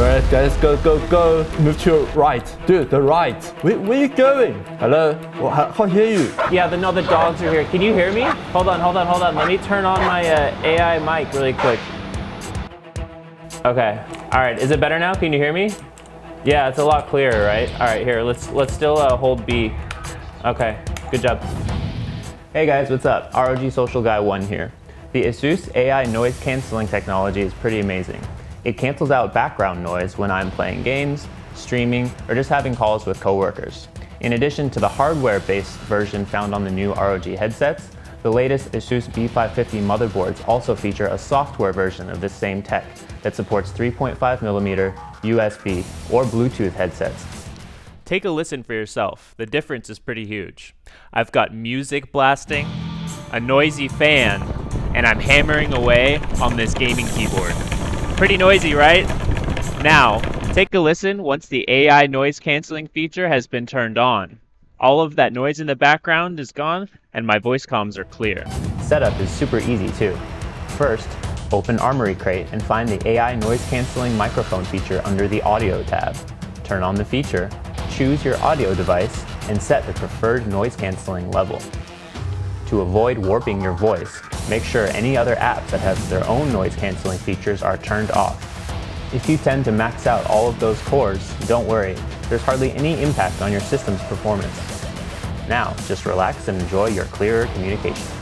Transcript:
Alright guys, go, go, go. Move to your right. Dude, the right. Where, where are you going? Hello? Well, I can't hear you. Yeah, the, no, the dogs are here. Can you hear me? Hold on, hold on, hold on. Let me turn on my uh, AI mic really quick. Okay. All right. Is it better now? Can you hear me? Yeah, it's a lot clearer, right? All right. Here, let's let's still uh, hold B. Okay. Good job. Hey guys, what's up? ROG Social Guy 1 here. The ASUS AI noise canceling technology is pretty amazing. It cancels out background noise when I'm playing games, streaming, or just having calls with coworkers. In addition to the hardware-based version found on the new ROG headsets, the latest ASUS B550 motherboards also feature a software version of this same tech that supports 3.5mm USB or Bluetooth headsets. Take a listen for yourself. The difference is pretty huge. I've got music blasting, a noisy fan, and I'm hammering away on this gaming keyboard. Pretty noisy, right? Now, take a listen once the AI noise canceling feature has been turned on. All of that noise in the background is gone, and my voice comms are clear. Setup is super easy too. First, open Armoury Crate and find the AI noise canceling microphone feature under the Audio tab. Turn on the feature, choose your audio device, and set the preferred noise canceling level. To avoid warping your voice, make sure any other apps that have their own noise canceling features are turned off. If you tend to max out all of those cores, don't worry, there's hardly any impact on your system's performance. Now, just relax and enjoy your clearer communication.